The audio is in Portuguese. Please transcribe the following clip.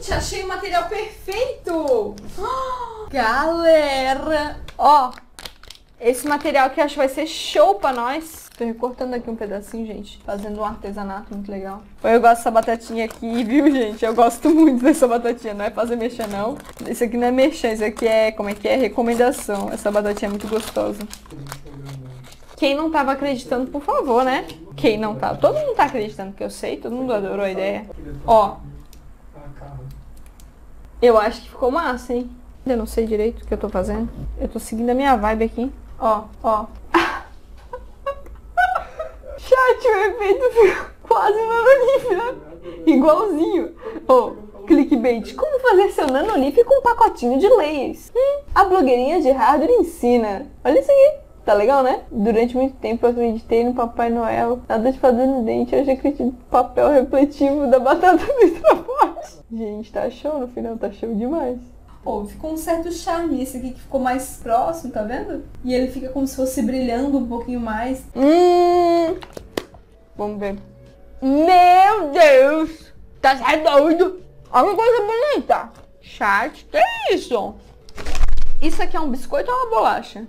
Gente, achei o material perfeito! Galera! Ó, esse material aqui acho que vai ser show pra nós. Tô recortando aqui um pedacinho, gente. Fazendo um artesanato muito legal. Eu gosto dessa batatinha aqui, viu, gente? Eu gosto muito dessa batatinha. Não é fazer mexer, não. Esse aqui não é mexer, isso aqui é, como é que é? Recomendação. Essa batatinha é muito gostosa. Quem não tava acreditando, por favor, né? Quem não tava? Todo mundo tá acreditando que eu sei, todo mundo adorou a ideia. Ó, eu acho que ficou massa, hein? Eu não sei direito o que eu tô fazendo. Eu tô seguindo a minha vibe aqui. Ó, ó. Chat, o efeito ficou quase nanonif, né? Igualzinho. Ó, clickbait. Como fazer seu nanonif com um pacotinho de leis? Hum, a blogueirinha de hardware ensina. Olha isso aqui. Tá legal, né? Durante muito tempo eu acreditei no Papai Noel. Nada de fazer no dente. Hoje acredito no papel refletivo da batata do extraforte. Gente, tá show no final. Tá show demais. Pô, ficou um certo charme esse aqui que ficou mais próximo, tá vendo? E ele fica como se fosse brilhando um pouquinho mais. Hum. Vamos ver. Meu Deus! Tá doido? Olha que coisa bonita. Chat, que isso? Isso aqui é um biscoito ou uma bolacha?